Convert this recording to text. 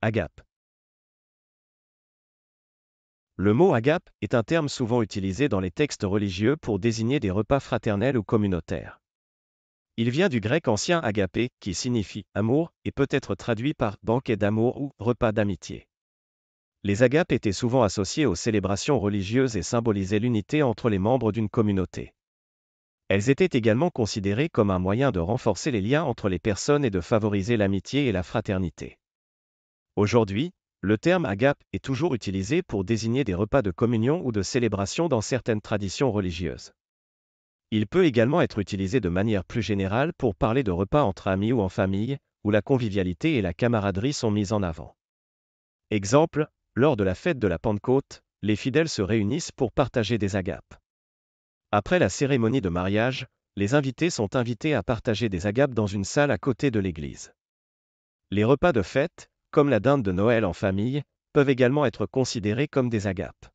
Agape. Le mot agape est un terme souvent utilisé dans les textes religieux pour désigner des repas fraternels ou communautaires. Il vient du grec ancien agapé, qui signifie amour, et peut être traduit par banquet d'amour ou repas d'amitié. Les agapes étaient souvent associées aux célébrations religieuses et symbolisaient l'unité entre les membres d'une communauté. Elles étaient également considérées comme un moyen de renforcer les liens entre les personnes et de favoriser l'amitié et la fraternité. Aujourd'hui, le terme agape est toujours utilisé pour désigner des repas de communion ou de célébration dans certaines traditions religieuses. Il peut également être utilisé de manière plus générale pour parler de repas entre amis ou en famille, où la convivialité et la camaraderie sont mises en avant. Exemple, lors de la fête de la Pentecôte, les fidèles se réunissent pour partager des agapes. Après la cérémonie de mariage, les invités sont invités à partager des agapes dans une salle à côté de l'église. Les repas de fête, comme la dinde de Noël en famille, peuvent également être considérés comme des agapes.